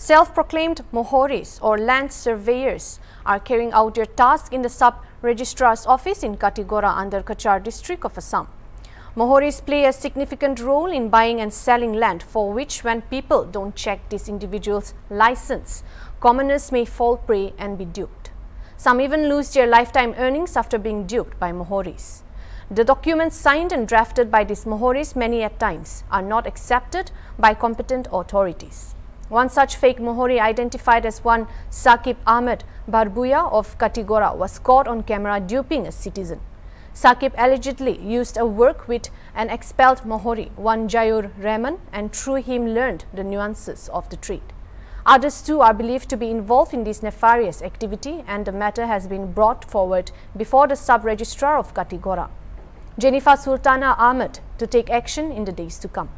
Self-proclaimed Mohoris or land surveyors are carrying out their task in the sub-registrar's office in Katigora under Cachar district of Assam. Mohoris play a significant role in buying and selling land for which when people don't check these individuals' license, commoners may fall prey and be duped. Some even lose their lifetime earnings after being duped by Mohoris. The documents signed and drafted by these Mohoris many at times are not accepted by competent authorities. One such fake Mohori identified as one Sakib Ahmed Barbhuiya of Katigora was caught on camera duping a citizen. Sakib allegedly used a work with an expelled Mohori, one Jayur Rahman, and through him learned the nuances of the trade. Others too are believed to be involved in this nefarious activity and the matter has been brought forward before the sub-registrar of Katigora, Jennifer Sultana Ahmed, to take action in the days to come.